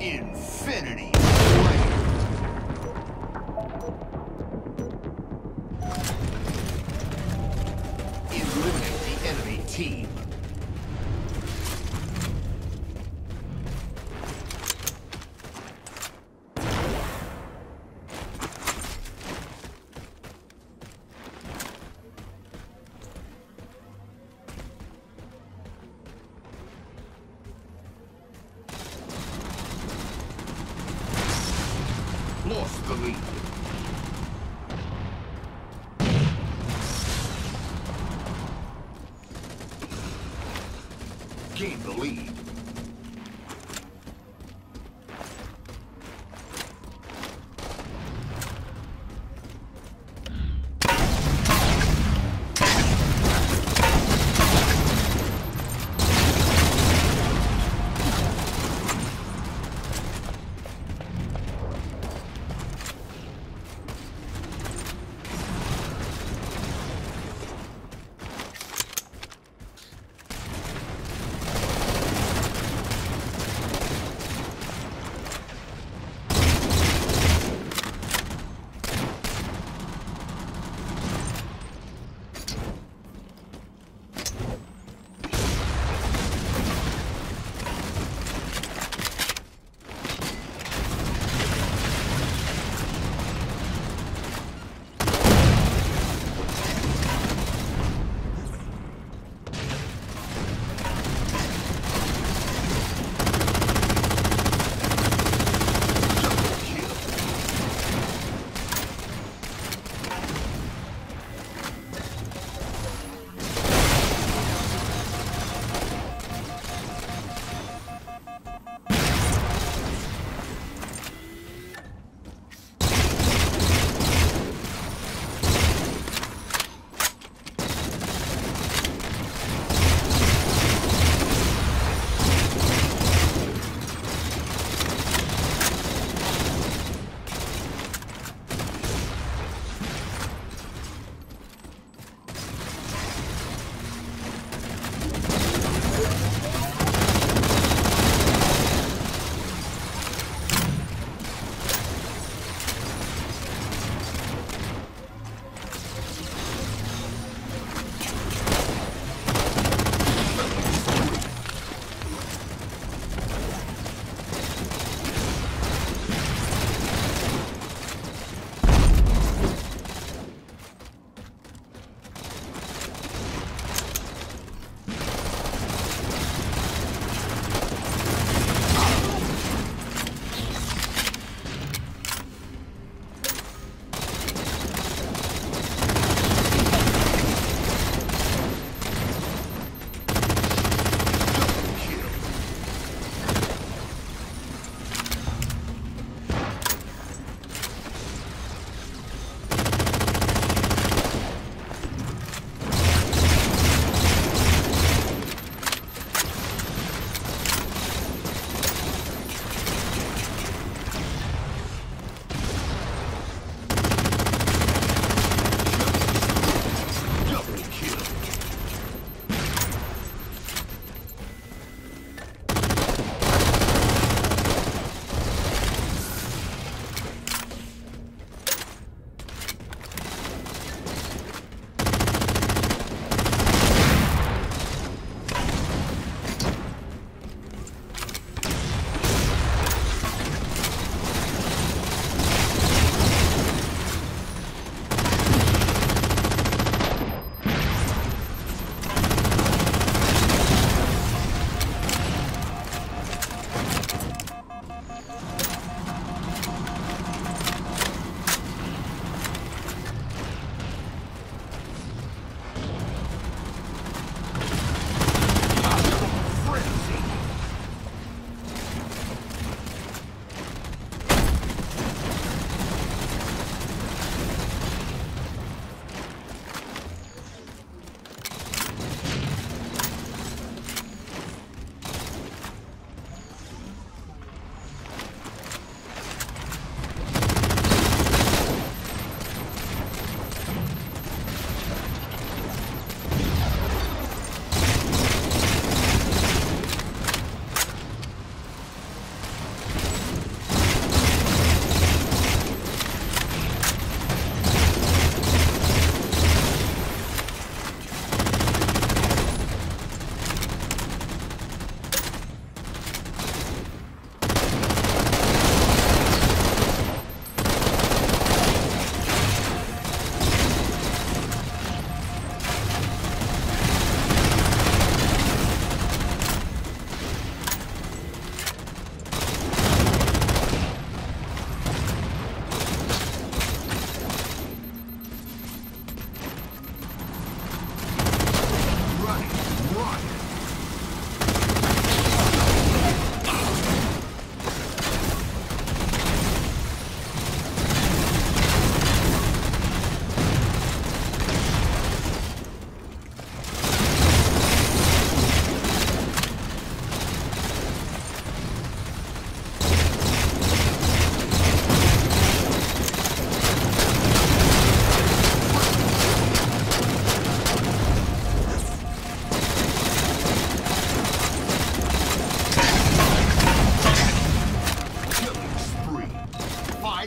Infinity Eliminate the enemy team. gained the lead.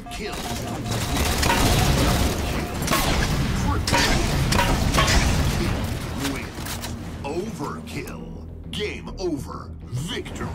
five kills. Overkill. Game over. Victory.